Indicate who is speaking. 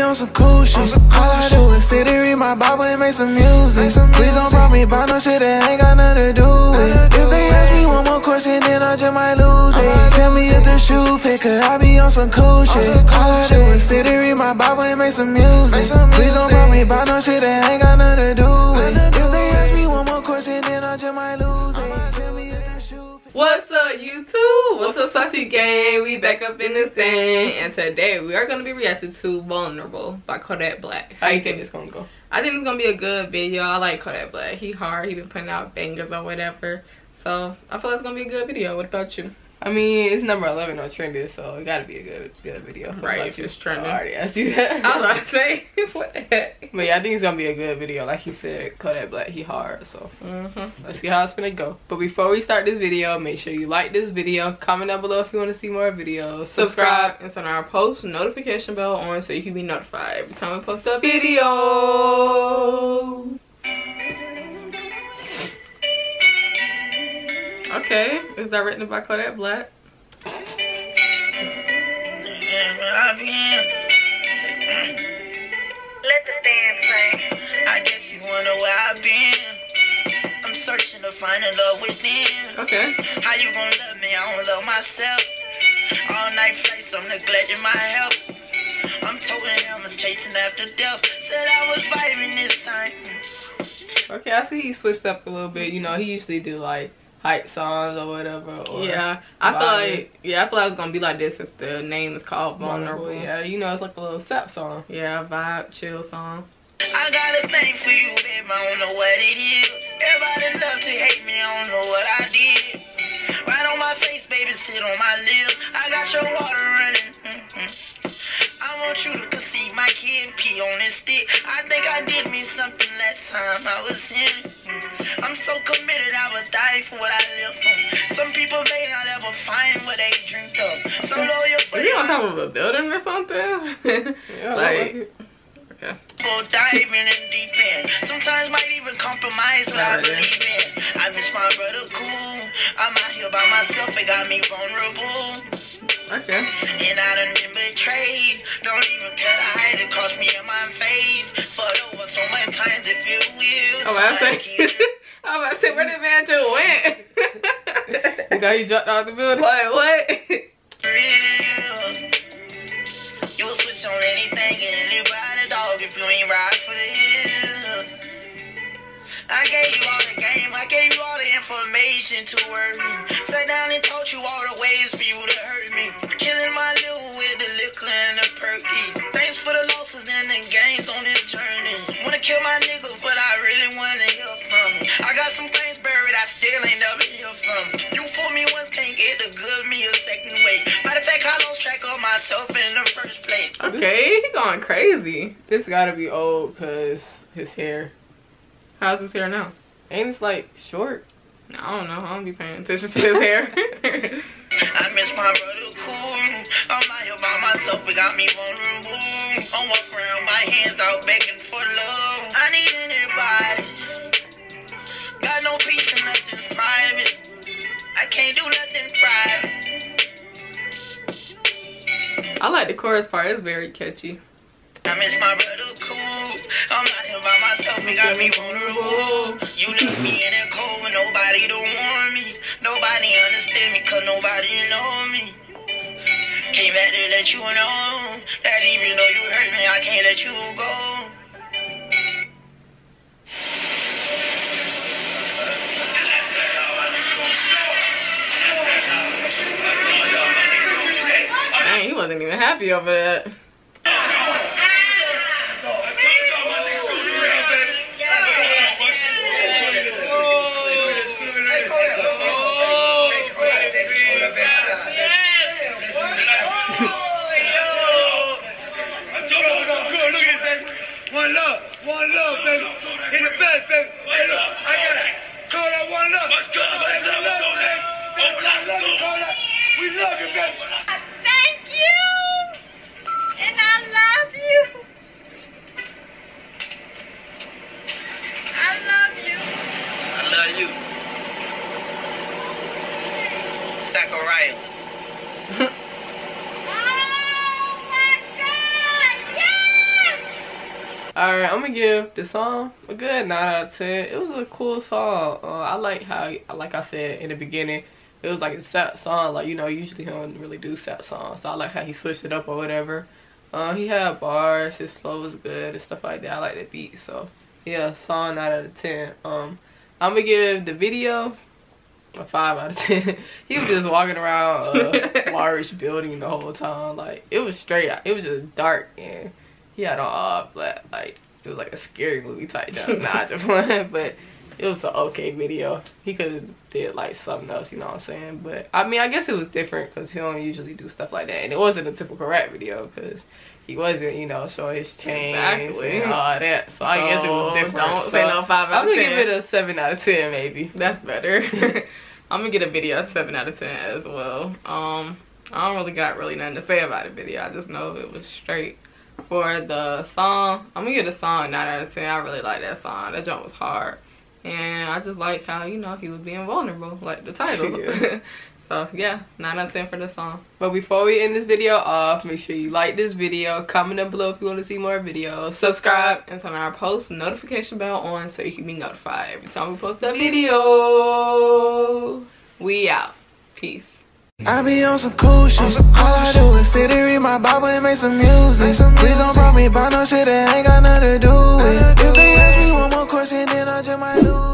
Speaker 1: be on some cool shit. All I do is sit and read my Bible and make some music. Please don't call me about no shit that ain't got nothing to do with. If they ask me one more question, then I just might lose it. Tell me if the shoe fit, cause I be on some cool shit. All I do is sit and read my Bible and make some music. Please don't call me about no shit that ain't got nothing to do with. If they ask me one more question, then I just might lose it. Tell me if the shoe fit.
Speaker 2: What's up, YouTube? What's up, Saucy Gang? We back up in this thing, and today we are gonna be reacting to "Vulnerable" by Kodak Black.
Speaker 3: How you think it's gonna go?
Speaker 2: I think it's gonna be a good video. I like Kodak Black. He hard. He been putting out bangers or whatever. So I feel like it's gonna be a good video. What about you?
Speaker 3: I mean, it's number 11 on trending, so it gotta be a good good video.
Speaker 2: Right, if it's trending.
Speaker 3: I already asked you that.
Speaker 2: I was about to say, what the heck?
Speaker 3: but yeah, I think it's gonna be a good video. Like you said, Kodak Black, he hard, so
Speaker 2: Mm-hmm.
Speaker 3: let's see how it's gonna go. But before we start this video, make sure you like this video, comment down below if you want to see more videos,
Speaker 2: Subscribe and turn our post notification bell on so you can be notified every time we post a video. Okay, is directed by Kodak Black.
Speaker 4: Let the band play.
Speaker 5: I guess you wonder where I've been. I'm searching to find a love within.
Speaker 2: Okay.
Speaker 5: How you gonna love me? I don't love myself. All night flights, I'm neglecting my health. I'm toting hammers, chasing after death. Said I was vibing this time.
Speaker 3: Okay, I see he switched up a little bit. You know, he usually do like hype songs or whatever. Or
Speaker 2: Yeah, I feel like yeah, I feel like it's gonna be like this since the name is called Vulnerable.
Speaker 3: vulnerable. Yeah, you know, it's like a little sap song.
Speaker 2: Yeah, vibe, chill song.
Speaker 5: I got a thing for you, babe. I don't know what it is. Everybody love to hate me. I don't know what I did. Right on my face, baby, sit on my lips. I got your water running. Mm-hmm. I want you to conceive my kid, pee on this stick. I think I did me something last time I was in. Die for what I live for. Some people may not ever find what they dreamed of. So loyal for
Speaker 2: Are you on top of a building or something?
Speaker 3: Yeah,
Speaker 2: like,
Speaker 3: like
Speaker 2: okay.
Speaker 5: Go diving in deep end. Sometimes might even compromise what I believe in. I miss my brother cool. I'm out here by myself, it got me vulnerable.
Speaker 2: Okay.
Speaker 5: And I done been betrayed. Don't even care to hide it, cost me in my face. But over so many times it feel weird.
Speaker 2: Oh, I
Speaker 5: So I
Speaker 2: I was about to say, where did went?
Speaker 3: You know, he jumped out the building.
Speaker 2: what? What?
Speaker 5: You will switch on anything and anybody, dog, if you ain't right for this. I gave you all the game, I gave you all the information to work me. Sat down and taught you all the ways for you to hurt me. Killing my little with the liquor and the perkies. Thanks for the losses and the gains on this journey. Wanna kill my nigga, but I really wanna hear from you. I got some things buried, I still ain't never myself in the first place.
Speaker 2: okay, he going crazy.
Speaker 3: This gotta be old because his hair.
Speaker 2: How's his hair now?
Speaker 3: Ain't it's like short?
Speaker 2: I don't know. I don't be paying attention to his hair.
Speaker 5: I miss my brother cool. I'm out here by myself, it got me vulnerable. I'm walking around my hands out begging for love. I need anybody. Got no peace and nothing's private. I can't do nothing private.
Speaker 2: I like the chorus part. It's very catchy.
Speaker 5: I miss my brother cool. I'm out here by myself, got me vulnerable. You left me in cold nobody me. Nobody understand me, cause nobody know me. Came back to let you know that even though you hurt me, I can't let you go.
Speaker 2: Wasn't even happy over that.
Speaker 6: One love, one love, baby. In the bed, baby. Hey, look, I got it. Call that one love. Let's go, baby. We love you, baby. We love you, call that. We love you, baby.
Speaker 4: Thank you. And I love you. I love you.
Speaker 5: I love you. Zachariah.
Speaker 4: Oh my God. Yes.
Speaker 3: All right, I'm gonna give the song a good nine out of ten. It was a cool song. Uh, I like how, like I said in the beginning, it was like a sad song. Like you know, usually he don't really do sad songs. So I like how he switched it up or whatever. Uh, he had bars, his flow was good and stuff like that. I like the beat. So yeah, song nine out of ten. Um, I'm gonna give the video a five out of ten. he was just walking around a large building the whole time. Like it was straight. It was just dark and he had on all black. Like it was like a scary movie type. Job. Not just one, but it was an okay video. He could have did like something else, you know what I'm saying? But I mean, I guess it was different because he don't usually do stuff like that, and it wasn't a typical rap video because he wasn't, you know, showing his chains
Speaker 2: Exactly.
Speaker 3: and all that. So, I guess it was different.
Speaker 2: don't
Speaker 3: So
Speaker 2: say no five out
Speaker 3: I'm
Speaker 2: of
Speaker 3: gonna give it a seven out of ten, maybe.
Speaker 2: That's better. I'm gonna get a video a seven out of ten as well. Um, I don't really got really nothing to say about the video. I just know it was straight. For the song, I'm gonna get the song nine out of ten. I really like that song. That jump was hard, and I just like how you know he was being vulnerable, like the title.
Speaker 3: Yeah.
Speaker 2: so yeah, nine out of ten for the song.
Speaker 3: But before we end this video off, make sure you like this video, comment down below if you want to see more videos,
Speaker 2: Subscribe and turn our post notification bell on so you can be notified every time we post a video. We out. Peace.
Speaker 1: I be on some cool shit. All I do is sit and read my Bible and make some music. Please don't bring me by no shit that ain't got nothing to do with. If they ask me one more question, then I just might lose.